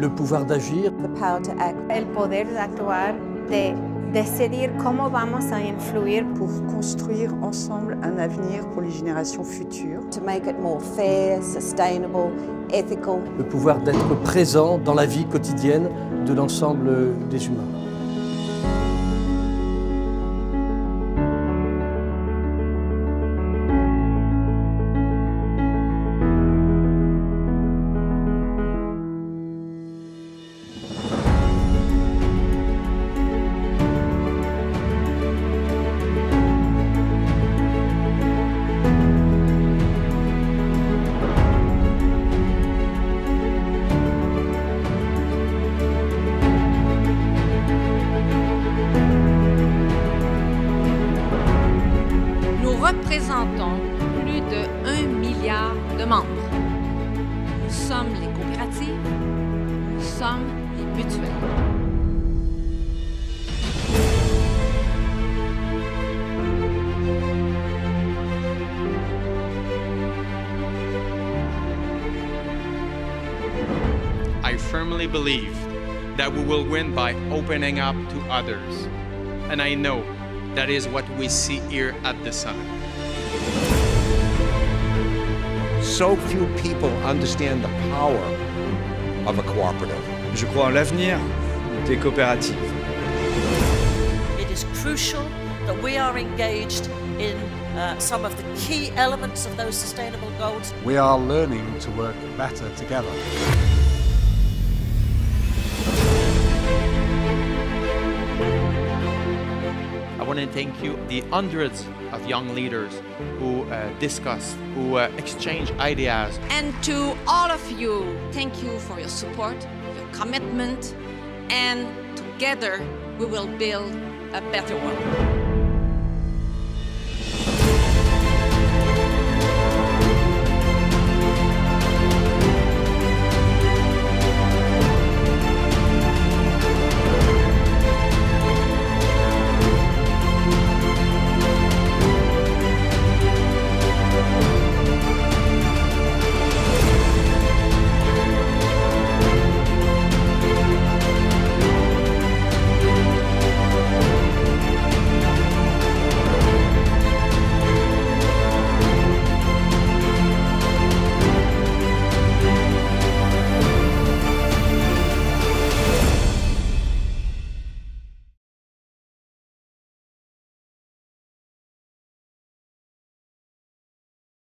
le pouvoir d'agir, the power to act. el poder de decidir cómo vamos a influir pour construire ensemble un avenir pour les générations futures. to make it more fair, sustainable, ethical. le pouvoir d'être présent dans la vie quotidienne de l'ensemble des humains. Représentons plus de 1 milliard de membres. Nous sommes les coopératives, nous sommes les mutuelles. I firmly believe that we will win by opening up to others. And I know that is what we see here at the summit. So few people understand the power of a cooperative. Je crois en l'avenir des coopératives. It is crucial that we are engaged in uh, some of the key elements of those sustainable goals. We are learning to work better together. Want to thank you, the hundreds of young leaders who uh, discuss, who uh, exchange ideas, And to all of you, thank you for your support, your commitment, and together we will build a better world.